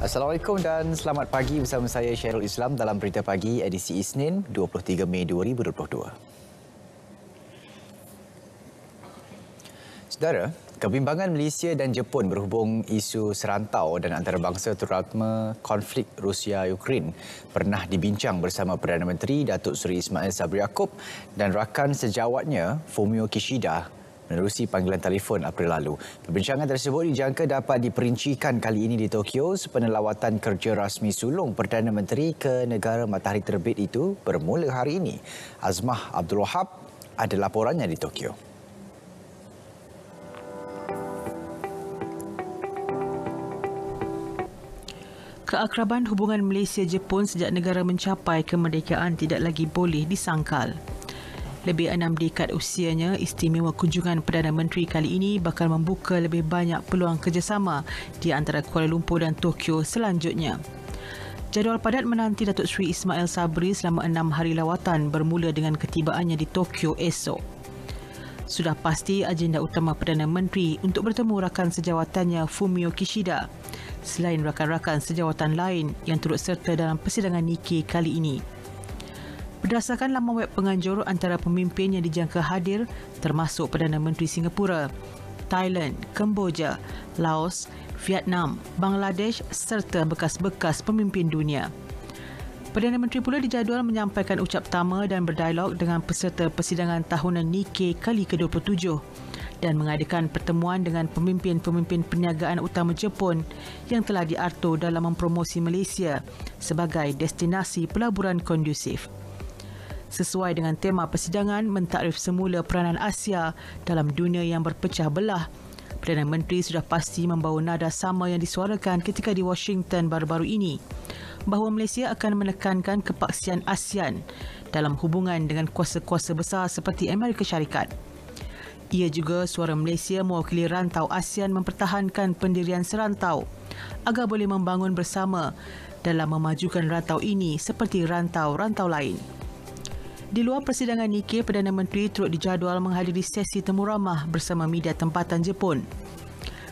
Assalamualaikum dan selamat pagi bersama saya Syairul Islam dalam Berita Pagi edisi Isnin 23 Mei 2022. Saudara, kebimbangan Malaysia dan Jepun berhubung isu serantau dan antarabangsa terutama konflik Rusia-Ukraine pernah dibincang bersama Perdana Menteri Datuk Seri Ismail Sabri Yaakob dan rakan sejawatnya Fumio Kishida menerusi panggilan telefon April lalu. Perbincangan tersebut dijangka dapat diperincikan kali ini di Tokyo sempena lawatan kerja rasmi sulung Perdana Menteri ke negara matahari terbit itu bermula hari ini. Azmah Abdul Wahab ada laporannya di Tokyo. Keakraban hubungan Malaysia-Jepun sejak negara mencapai kemerdekaan tidak lagi boleh disangkal. Lebih enam dekad usianya, istimewa kunjungan Perdana Menteri kali ini bakal membuka lebih banyak peluang kerjasama di antara Kuala Lumpur dan Tokyo selanjutnya. Jadual padat menanti Datuk Seri Ismail Sabri selama enam hari lawatan bermula dengan ketibaannya di Tokyo esok. Sudah pasti agenda utama Perdana Menteri untuk bertemu rakan sejawatannya Fumio Kishida selain rakan-rakan sejawatan lain yang turut serta dalam persidangan Nikkei kali ini. Berdasarkan laman web penganjur antara pemimpin yang dijangka hadir termasuk Perdana Menteri Singapura, Thailand, Kemboja, Laos, Vietnam, Bangladesh serta bekas-bekas pemimpin dunia. Perdana Menteri pula dijadual menyampaikan ucap pertama dan berdialog dengan peserta persidangan tahunan Nikkei kali ke-27 dan mengadakan pertemuan dengan pemimpin-pemimpin perniagaan utama Jepun yang telah diatur dalam mempromosi Malaysia sebagai destinasi pelaburan kondusif sesuai dengan tema persidangan mentakrif semula peranan Asia dalam dunia yang berpecah belah. Perdana Menteri sudah pasti membawa nada sama yang disuarakan ketika di Washington baru-baru ini bahawa Malaysia akan menekankan kepaksian ASEAN dalam hubungan dengan kuasa-kuasa besar seperti Amerika Syarikat. Ia juga suara Malaysia mewakili rantau ASEAN mempertahankan pendirian serantau agar boleh membangun bersama dalam memajukan rantau ini seperti rantau-rantau lain. Di luar persidangan Nikkei, Perdana Menteri turut dijadual menghadiri sesi temu ramah bersama media tempatan Jepun.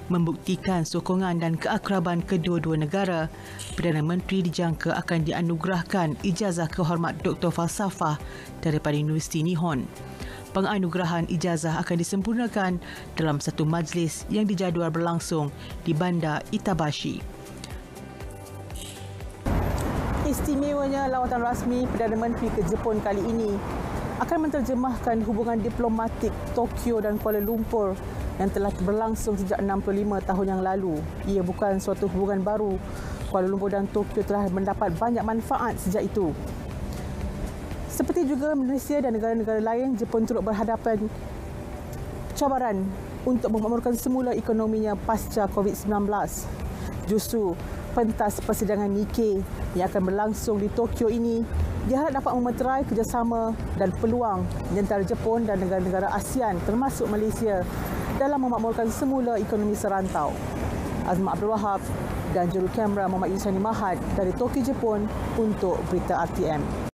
Membuktikan sokongan dan keakraban kedua-dua negara, Perdana Menteri dijangka akan dianugerahkan ijazah kehormat Doktor Falsafah daripada Universiti Nihon. Penganugerahan ijazah akan disempurnakan dalam satu majlis yang dijadual berlangsung di Bandar Itabashi istimewanya lawatan rasmi Perdana Menteri ke Jepun kali ini akan menterjemahkan hubungan diplomatik Tokyo dan Kuala Lumpur yang telah berlangsung sejak 65 tahun yang lalu. Ia bukan suatu hubungan baru. Kuala Lumpur dan Tokyo telah mendapat banyak manfaat sejak itu. Seperti juga Malaysia dan negara-negara lain, Jepun turut berhadapan cabaran untuk memakmurkan semula ekonominya pasca COVID-19. Justru pentas persidangan Nikkei yang akan berlangsung di Tokyo ini diharap dapat memeterai kerjasama dan peluang antara Jepun dan negara-negara ASEAN termasuk Malaysia dalam memakmurkan semula ekonomi serantau. Azmat Abdul Wahab dan juru kamera Muhammad Yusani Mahad dari Tokyo, Jepun untuk Berita RTM.